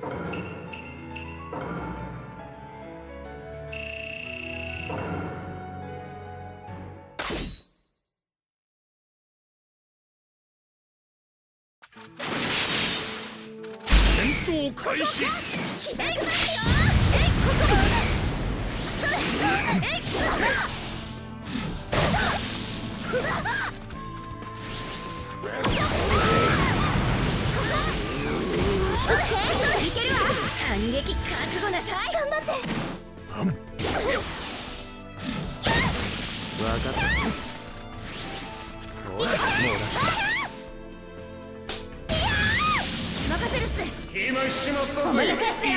戦闘開始。左側よそれえいけるわ反撃覚悟なさい頑張って分かったほらもう任せるっす今しまったお任せぜっすよ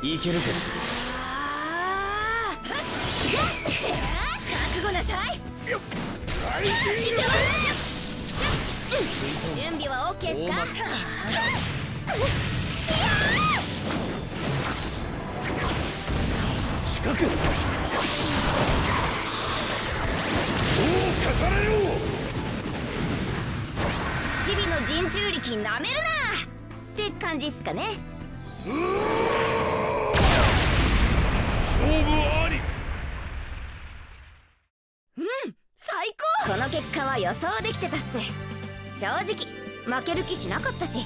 いけるぜ。あーよし覚悟なさいライジング準備は OK 大っすか？近くどう重ねよ七尾の人中力なめるな！って感じっすかね。勝この結果は予想できてたっす。正直負ける気しなかったし。